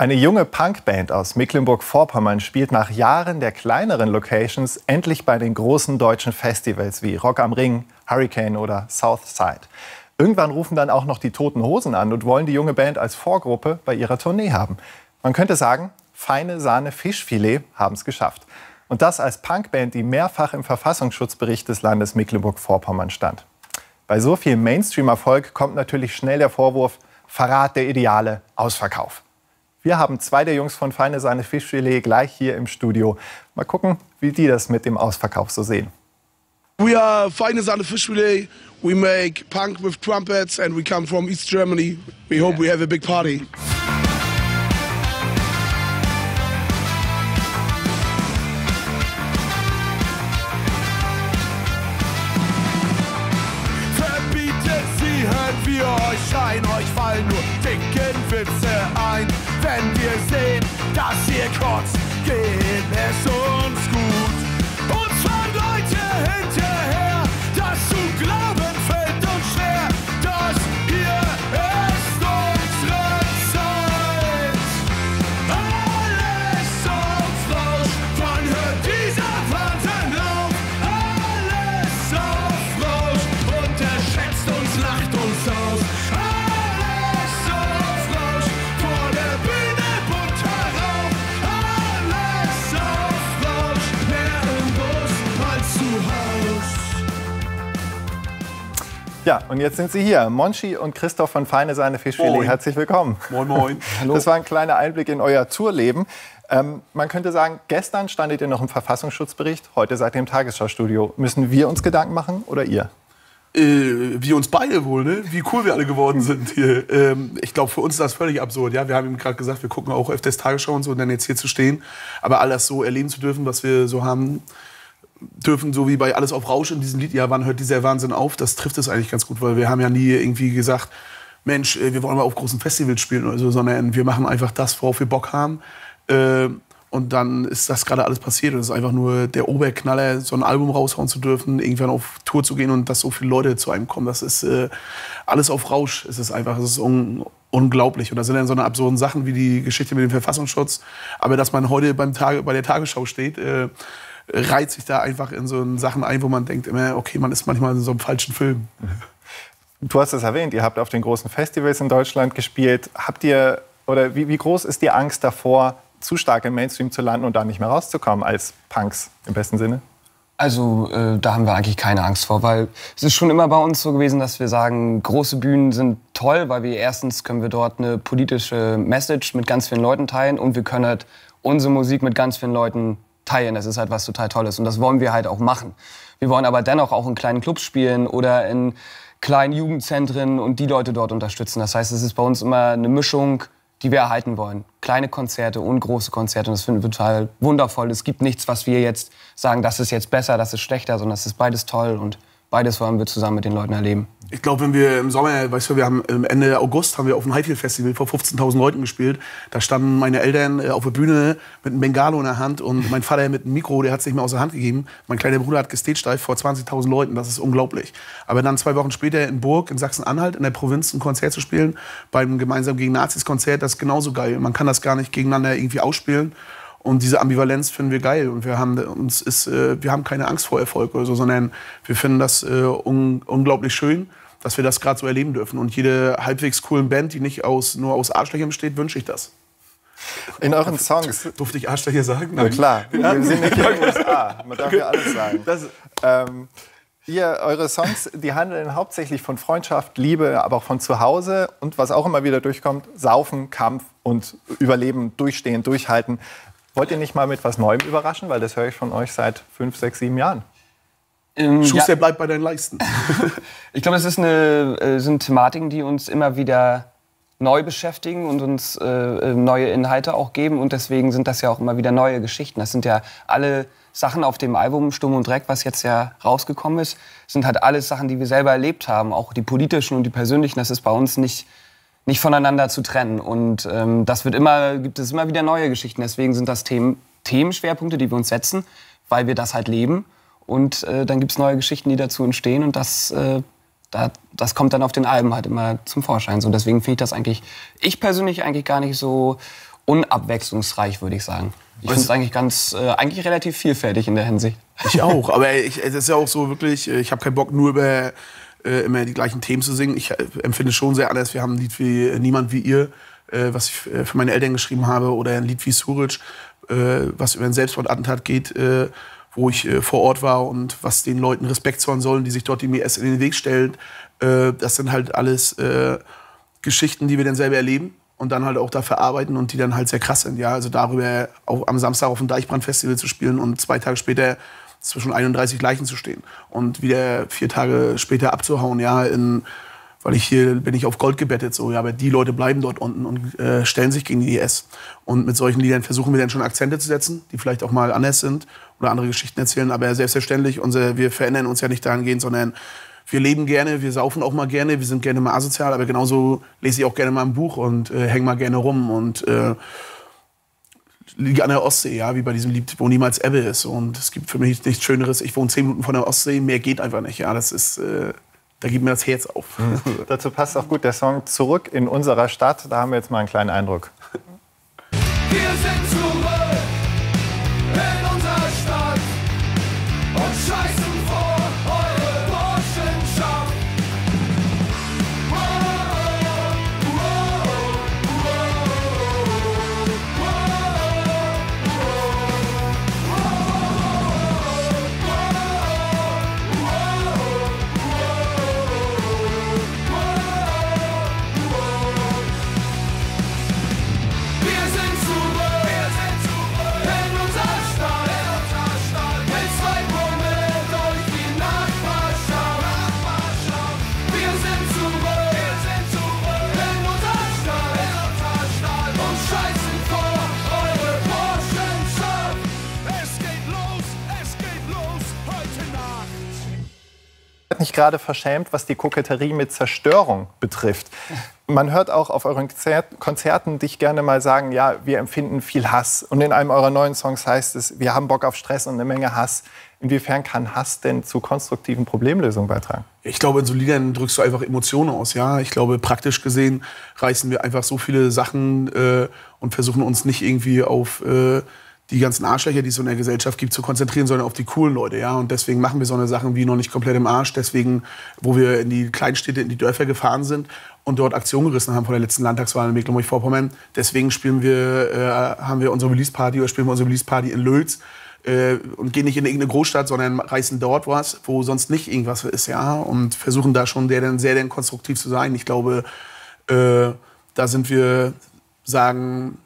Eine junge Punkband aus Mecklenburg-Vorpommern spielt nach Jahren der kleineren Locations endlich bei den großen deutschen Festivals wie Rock am Ring, Hurricane oder Southside. Irgendwann rufen dann auch noch die Toten Hosen an und wollen die junge Band als Vorgruppe bei ihrer Tournee haben. Man könnte sagen, feine Sahne Fischfilet haben es geschafft. Und das als Punkband, die mehrfach im Verfassungsschutzbericht des Landes Mecklenburg-Vorpommern stand. Bei so viel Mainstream-Erfolg kommt natürlich schnell der Vorwurf Verrat der Ideale, Ausverkauf. Wir haben zwei der Jungs von Feine Sahne Fischfilet gleich hier im Studio. Mal gucken, wie die das mit dem Ausverkauf so sehen. We are Feine Sahne Fischfilet. We make punk with trumpets and we come from East Germany. We hope we have a big party. Verbietet sie, hören wir euch ein, euch fallen nur dicken Witze ein. Wenn wir sehen, dass ihr kotzt, geht es uns Ja, und jetzt sind sie hier. Monchi und Christoph von Feine Sahne Fischfilet. Moin. Herzlich willkommen. Moin, moin. Das war ein kleiner Einblick in euer Tourleben. Ähm, man könnte sagen, gestern standet ihr noch im Verfassungsschutzbericht, heute seid ihr im Tagesschau-Studio. Müssen wir uns Gedanken machen oder ihr? Äh, wir uns beide wohl, ne? Wie cool wir alle geworden sind hier. Ähm, ich glaube, für uns ist das völlig absurd. Ja, wir haben ihm gerade gesagt, wir gucken auch öfters Tagesschau und so, und dann jetzt hier zu stehen. Aber alles so erleben zu dürfen, was wir so haben dürfen, so wie bei Alles auf Rausch in diesem Lied, ja, wann hört dieser Wahnsinn auf? Das trifft es eigentlich ganz gut, weil wir haben ja nie irgendwie gesagt, Mensch, äh, wir wollen mal auf großen Festivals spielen oder so, sondern wir machen einfach das, worauf wir Bock haben. Äh, Und dann ist das gerade alles passiert. Und es ist einfach nur der Oberknaller, so ein Album raushauen zu dürfen, irgendwann auf Tour zu gehen und dass so viele Leute zu einem kommen. Das ist äh, alles auf Rausch. Es ist einfach, es ist un unglaublich. Und da sind dann so eine absurden Sachen wie die Geschichte mit dem Verfassungsschutz. Aber dass man heute beim Tage, bei der Tagesschau steht, reiht sich da einfach in so Sachen ein, wo man denkt immer, okay, man ist manchmal in so einem falschen Film. Du hast es erwähnt, ihr habt auf den großen Festivals in Deutschland gespielt. Habt ihr, oder wie, wie groß ist die Angst davor, zu stark im Mainstream zu landen und da nicht mehr rauszukommen als Punks im besten Sinne? Also äh, da haben wir eigentlich keine Angst vor, weil es ist schon immer bei uns so gewesen, dass wir sagen, große Bühnen sind toll, weil wir erstens können wir dort eine politische Message mit ganz vielen Leuten teilen und wir können halt unsere Musik mit ganz vielen Leuten teilen. Das ist halt was total Tolles und das wollen wir halt auch machen. Wir wollen aber dennoch auch in kleinen Clubs spielen oder in kleinen Jugendzentren und die Leute dort unterstützen. Das heißt, es ist bei uns immer eine Mischung, die wir erhalten wollen. Kleine Konzerte und große Konzerte. Und das finden wir total wundervoll. Es gibt nichts, was wir jetzt sagen, das ist jetzt besser, das ist schlechter, sondern es ist beides toll und beides wollen wir zusammen mit den Leuten erleben. Ich glaube, wenn wir im Sommer, weißt du, wir haben ähm, Ende August haben wir auf dem Highfield Festival vor 15.000 Leuten gespielt. Da standen meine Eltern äh, auf der Bühne mit einem Bengalo in der Hand und mein Vater mit einem Mikro, der hat es nicht mehr aus der Hand gegeben. Mein kleiner Bruder hat gestagedive vor 20.000 Leuten. Das ist unglaublich. Aber dann zwei Wochen später in Burg in Sachsen-Anhalt in der Provinz ein Konzert zu spielen, beim gemeinsam gegen Nazis Konzert, das ist genauso geil. Man kann das gar nicht gegeneinander irgendwie ausspielen. Und diese Ambivalenz finden wir geil. Und wir haben, uns ist, äh, wir haben keine Angst vor Erfolg oder so, sondern wir finden das äh, un unglaublich schön, dass wir das gerade so erleben dürfen. Und jede halbwegs coolen Band, die nicht aus, nur aus Arschlöchern besteht, wünsche ich das. In euren Songs. Durfte ich Arschlöcher sagen? Na klar, wir sind nicht in den USA. Man darf ja alles sagen. ähm, ihr, eure Songs, die handeln hauptsächlich von Freundschaft, Liebe, aber auch von zu Hause. Und was auch immer wieder durchkommt, Saufen, Kampf und Überleben, Durchstehen, Durchhalten. Wollt ihr nicht mal mit was Neuem überraschen? Weil das höre ich von euch seit fünf, sechs, sieben Jahren. Ähm, Schuster ja, bleibt bei deinen Leisten. ich glaube, es ist eine, äh, sind Thematiken, die uns immer wieder neu beschäftigen und uns äh, äh, neue Inhalte auch geben. Und deswegen sind das ja auch immer wieder neue Geschichten. Das sind ja alle Sachen auf dem Album Stumm und Dreck, was jetzt ja rausgekommen ist, sind halt alles Sachen, die wir selber erlebt haben. Auch die politischen und die persönlichen. Das ist bei uns nicht nicht voneinander zu trennen. Und ähm, das wird immer, gibt es immer wieder neue Geschichten. Deswegen sind das Themen, Themenschwerpunkte, die wir uns setzen, weil wir das halt leben. Und äh, dann gibt es neue Geschichten, die dazu entstehen. Und das, äh, da, das kommt dann auf den Alben halt immer zum Vorschein. So, deswegen finde ich das eigentlich, ich persönlich eigentlich gar nicht so unabwechslungsreich, würde ich sagen. Ich finde es eigentlich ganz, äh, eigentlich relativ vielfältig in der Hinsicht. Ich auch, aber ich, es ist ja auch so wirklich, äh, ich habe keinen Bock nur über äh, immer die gleichen Themen zu singen. Ich äh, empfinde es schon sehr anders. Wir haben ein Lied wie äh, Niemand wie ihr, was ich für meine Eltern geschrieben habe, oder ein Lied wie Suric, was über ein Selbstmordattentat geht, wo ich vor Ort war und was den Leuten Respekt zollen sollen, die sich dort die erst in den Weg stellen. das sind halt alles Geschichten, die wir dann selber erleben und dann halt auch da verarbeiten und die dann halt sehr krass sind. Ja, also darüber auch am Samstag auf dem Deichbrandfestival zu spielen und zwei Tage später zwischen 31 Leichen zu stehen und wieder vier Tage später abzuhauen, ja, in, weil ich hier bin ich auf Gold gebettet, so, ja, aber die Leute bleiben dort unten und äh, stellen sich gegen die IS. Und mit solchen Liedern versuchen wir dann schon Akzente zu setzen, die vielleicht auch mal anders sind oder andere Geschichten erzählen, aber selbstverständlich, unser, wir verändern uns ja nicht dahingehend, sondern wir leben gerne, wir saufen auch mal gerne, wir sind gerne mal asozial, aber genauso lese ich auch gerne mal ein Buch und äh, hänge mal gerne rum und äh, liege an der Ostsee, ja, wie bei diesem Lied, wo niemals Ebbe ist. Und es gibt für mich nichts Schöneres. Ich wohne zehn Minuten von der Ostsee, mehr geht einfach nicht. Ja, das ist, äh, da gibt mir das Herz auf. Mhm. Dazu passt auch gut der Song Zurück in unserer Stadt. Da haben wir jetzt mal einen kleinen Eindruck. Wir sind zurück Nicht gerade verschämt, was die Koketterie mit Zerstörung betrifft. Man hört auch auf euren Konzert Konzerten dich gerne mal sagen, ja, wir empfinden viel Hass. Und in einem eurer neuen Songs heißt es, wir haben Bock auf Stress und eine Menge Hass. Inwiefern kann Hass denn zu konstruktiven Problemlösungen beitragen? Ich glaube, in so Liedern drückst du einfach Emotionen aus. Ja, ich glaube, praktisch gesehen reißen wir einfach so viele Sachen äh, und versuchen uns nicht irgendwie auf äh, die ganzen Arschlöcher, die es in der Gesellschaft gibt, zu konzentrieren, sondern auf die coolen Leute. Ja, und deswegen machen wir so eine Sachen wie noch nicht komplett im Arsch. Deswegen, wo wir in die Kleinstädte, in die Dörfer gefahren sind und dort Aktion gerissen haben vor der letzten Landtagswahl in Mecklenburg-Vorpommern. Deswegen spielen wir, äh, haben wir unsere Release-Party oder spielen wir unsere Release-Party in Lötz äh, und gehen nicht in irgendeine Großstadt, sondern reißen dort was, wo sonst nicht irgendwas ist, ja, und versuchen da schon sehr, sehr, sehr konstruktiv zu sein. Ich glaube, äh, da sind wir, sagen,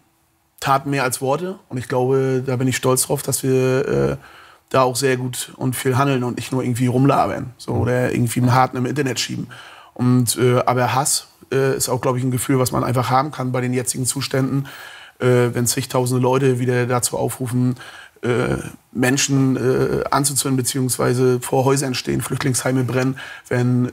Taten mehr als Worte. Und ich glaube, da bin ich stolz drauf, dass wir äh, da auch sehr gut und viel handeln und nicht nur irgendwie rumlabern so, oder irgendwie einen Harten im Internet schieben. Und, äh, aber Hass äh, ist auch, glaube ich, ein Gefühl, was man einfach haben kann bei den jetzigen Zuständen, äh, wenn zigtausende Leute wieder dazu aufrufen, äh, Menschen äh, anzuzünden, beziehungsweise vor Häusern stehen, Flüchtlingsheime brennen, wenn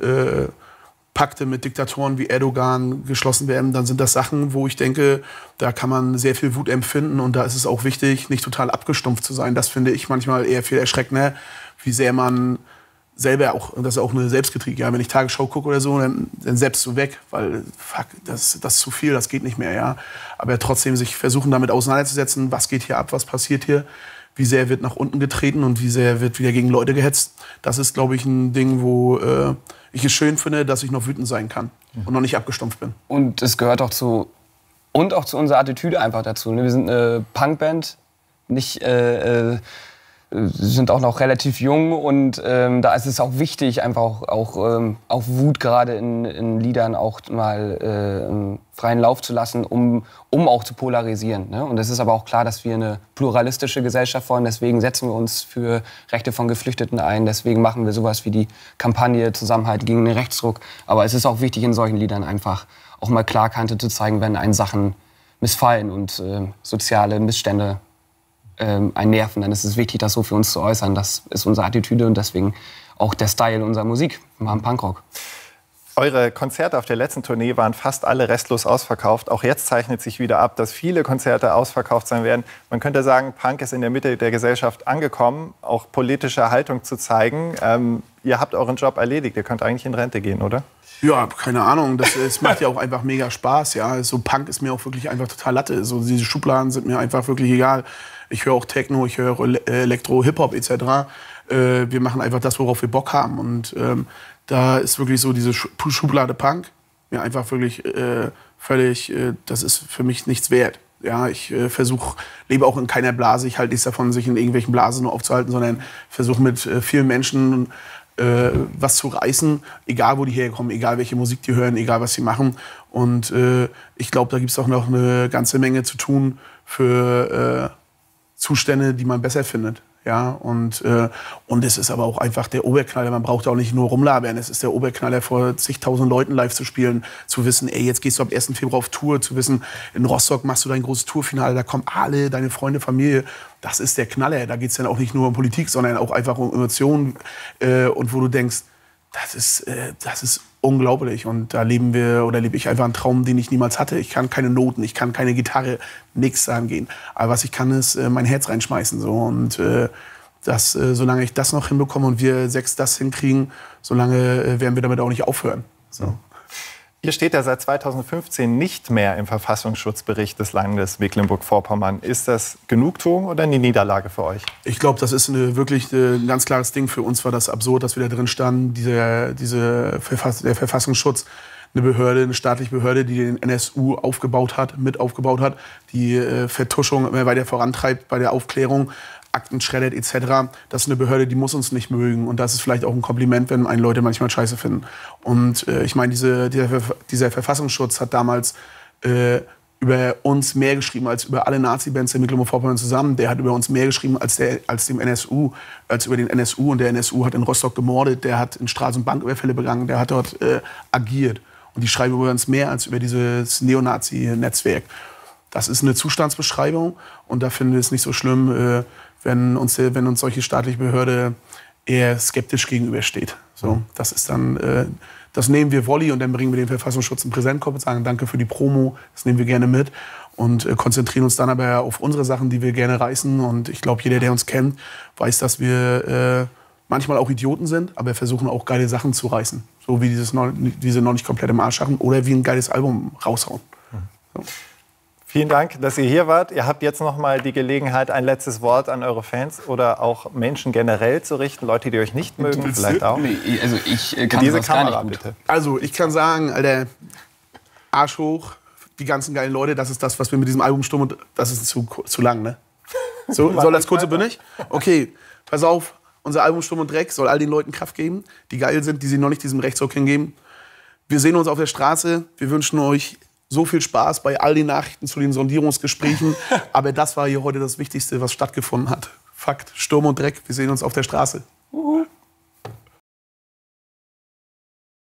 Pakte mit Diktatoren wie Erdogan geschlossen werden, dann sind das Sachen, wo ich denke, da kann man sehr viel Wut empfinden und da ist es auch wichtig, nicht total abgestumpft zu sein. Das finde ich manchmal eher viel erschreckender, wie sehr man selber auch, das ist auch eine Selbstkritik, ja, wenn ich Tagesschau gucke oder so, dann, dann selbst so weg, weil fuck, das, das ist zu viel, das geht nicht mehr, ja. Aber trotzdem sich versuchen damit auseinanderzusetzen, was geht hier ab, was passiert hier, wie sehr wird nach unten getreten und wie sehr wird wieder gegen Leute gehetzt. Das ist, glaube ich, ein Ding, wo äh, ich es schön finde, dass ich noch wütend sein kann und noch nicht abgestumpft bin. Und es gehört auch zu und auch zu unserer Attitüde einfach dazu. ne? Wir sind eine Punkband, nicht äh, äh, sind auch noch relativ jung und ähm, da ist es auch wichtig, einfach auch, auch, ähm, auch Wut gerade in, in Liedern auch mal äh, freien Lauf zu lassen, um, um auch zu polarisieren. Ne? Und es ist aber auch klar, dass wir eine pluralistische Gesellschaft wollen. Deswegen setzen wir uns für Rechte von Geflüchteten ein. Deswegen machen wir sowas wie die Kampagne Zusammenhalt gegen den Rechtsruck. Aber es ist auch wichtig, in solchen Liedern einfach auch mal Klarkante zu zeigen, wenn einen Sachen missfallen und äh, soziale Missstände ähm, einen nerven, dann ist es wichtig, das so für uns zu äußern. Das ist unsere Attitüde und deswegen auch der Style unserer Musik. Wir machen Punkrock. Eure Konzerte auf der letzten Tournee waren fast alle restlos ausverkauft. Auch jetzt zeichnet sich wieder ab, dass viele Konzerte ausverkauft sein werden. Man könnte sagen, Punk ist in der Mitte der Gesellschaft angekommen, auch politische Haltung zu zeigen. Ähm, ihr habt euren Job erledigt. Ihr könnt eigentlich in Rente gehen, oder? Ja, keine Ahnung. Das, es macht ja auch einfach mega Spaß. Ja, so Punk ist mir auch wirklich einfach total Latte. So diese Schubladen sind mir einfach wirklich egal. Ich höre auch Techno, ich höre Elektro, Hip Hop etc. Äh, wir machen einfach das, worauf wir Bock haben. Und ähm, da ist wirklich so diese Schublade Punk ja einfach wirklich äh, völlig, äh, das ist für mich nichts wert. Ja, ich äh, versuche, lebe auch in keiner Blase. Ich halte nichts davon, sich in irgendwelchen Blasen nur aufzuhalten, sondern versuche mit äh, vielen Menschen äh, was zu reißen, egal wo die herkommen, egal welche Musik die hören, egal was sie machen. Und äh, ich glaube, da gibt es auch noch eine ganze Menge zu tun für äh, Zustände, die man besser findet. Ja, und, äh, und es ist aber auch einfach der Oberknaller. Man braucht auch nicht nur rumlabern. Es ist der Oberknaller, vor zigtausend Leuten live zu spielen, zu wissen, ey, jetzt gehst du am 1. Februar auf Tour, zu wissen, in Rostock machst du dein großes Tourfinale, da kommen alle, deine Freunde, Familie. Das ist der Knaller. Da geht es dann auch nicht nur um Politik, sondern auch einfach um Emotionen. Äh, und wo du denkst, das ist, äh, das ist unglaublich. Und da leben wir oder lebe ich einfach einen Traum, den ich niemals hatte. Ich kann keine Noten, ich kann keine Gitarre, nichts angehen. Aber was ich kann, ist äh, mein Herz reinschmeißen. So. Und äh, das, äh, solange ich das noch hinbekomme und wir sechs das hinkriegen, solange äh, werden wir damit auch nicht aufhören. So. Hier steht ja seit 2015 nicht mehr im Verfassungsschutzbericht des Landes Mecklenburg-Vorpommern. Ist das Genugtuung oder eine Niederlage für euch? Ich glaube, das ist eine, wirklich eine, ein ganz klares Ding. Für uns war das absurd, dass wir da drin standen. Diese, diese Verfass der Verfassungsschutz, eine Behörde, eine staatliche Behörde, die den NSU aufgebaut hat, mit aufgebaut hat, die äh, Vertuschung immer weiter vorantreibt bei der Aufklärung. Akten schreddet etc. Das ist eine Behörde, die muss uns nicht mögen. Und das ist vielleicht auch ein Kompliment, wenn einen Leute manchmal scheiße finden. Und äh, ich meine, diese, dieser, dieser, Verfassungsschutz hat damals äh, über uns mehr geschrieben als über alle Nazi-Bands der Mecklenburg-Vorpommern zusammen. Der hat über uns mehr geschrieben als, der, als dem NSU, als über den NSU. Und der NSU hat in Rostock gemordet, der hat in Straßen- Banküberfälle begangen, der hat dort äh, agiert. Und die schreiben über uns mehr als über dieses Neonazi-Netzwerk. Das ist eine Zustandsbeschreibung und da finden wir es nicht so schlimm, äh, wenn uns, wenn uns solche staatliche Behörde eher skeptisch gegenübersteht. So, mhm. das ist dann, äh, das nehmen wir Volley und dann bringen wir den Verfassungsschutz im Präsentkorb und sagen Danke für die Promo, das nehmen wir gerne mit und äh, konzentrieren uns dann aber auf unsere Sachen, die wir gerne reißen. Und ich glaube, jeder, der uns kennt, weiß, dass wir äh, manchmal auch Idioten sind, aber wir versuchen auch geile Sachen zu reißen. So wie dieses, diese noch nicht komplette Marschsachen oder wie ein geiles Album raushauen. So. Vielen Dank, dass ihr hier wart. Ihr habt jetzt noch mal die Gelegenheit, ein letztes Wort an eure Fans oder auch Menschen generell zu richten, Leute, die euch nicht mögen, vielleicht auch. Nee, also ich äh, kann diese Kamera bitte. Also ich kann sagen, Alter, Arsch hoch, die ganzen geilen Leute, das ist das, was wir mit diesem Album stumm und das ist zu, zu lang, ne? So, soll das kurze bündig? Okay, pass auf, unser Album Sturm und Dreck soll all den Leuten Kraft geben, die geil sind, die sich noch nicht diesem Rechtsruck hingeben. Wir sehen uns auf der Straße. Wir wünschen euch so viel Spaß bei all den Nachrichten zu den Sondierungsgesprächen. Aber das war hier heute das Wichtigste, was stattgefunden hat. Fakt, Sturm und Dreck, wir sehen uns auf der Straße.